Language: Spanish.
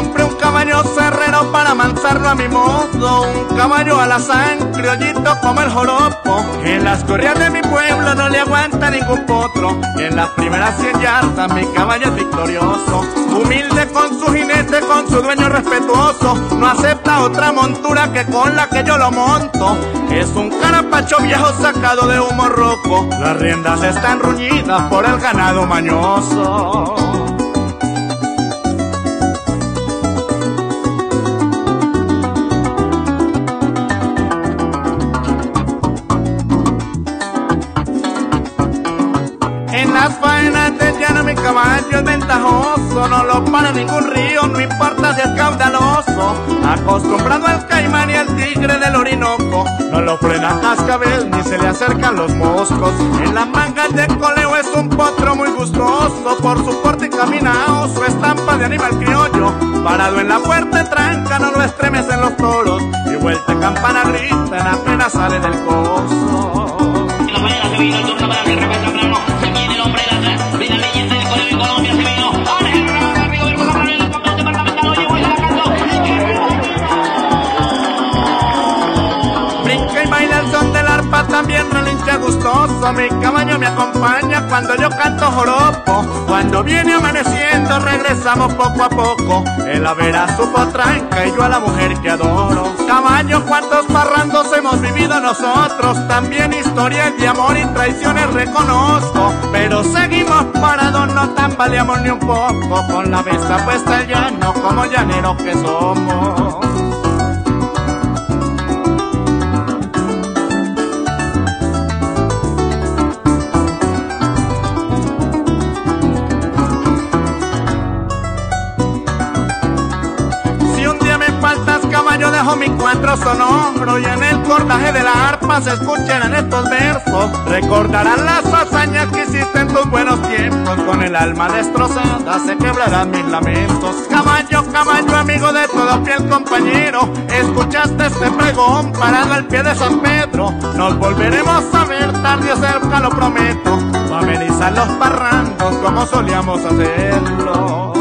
Compré un caballo cerrero para mansarlo a mi modo, un caballo alazán, criollito como el joropo. En las corridas de mi pueblo no le aguanta ningún potro, en las primeras cien yardas mi caballo es victorioso. Humilde con su jinete, con su dueño respetuoso, no acepta otra montura que con la que yo lo monto. Es un carapacho viejo sacado de humo roco, las riendas están ruñidas por el ganado mañoso. No lo para ningún río, no importa si es caudaloso. Acostumbrado al caimán y al tigre del Orinoco, no lo frena cascabel ni se le acercan los moscos. En las mangas de coleo es un potro muy gustoso, por su porte caminado, su estampa de animal criollo. Parado en la fuerte tranca, no lo estremecen los toros, y vuelta campana gritan apenas sale del coso. También relincha gustoso. Mi caballo me acompaña cuando yo canto joropo. Cuando viene amaneciendo, regresamos poco a poco. Él a ver a su potranca y yo a la mujer que adoro. Caballo, cuántos parrandos hemos vivido nosotros. También historias de amor y traiciones reconozco. Pero seguimos parados, no tambaleamos ni un poco. Con la vista puesta al llano, como llaneros que somos. Caballo dejo mi cuatro sonoro y en el cordaje de la arpa se escucharán estos versos. Recordarán las hazañas que hiciste en tus buenos tiempos. Con el alma destrozada se quebrarán mis lamentos. Caballo, caballo, amigo de todo fiel compañero. Escuchaste este pregón parado al pie de San Pedro. Nos volveremos a ver tarde o cerca, lo prometo. Va amenizar los parrandos como solíamos hacerlo.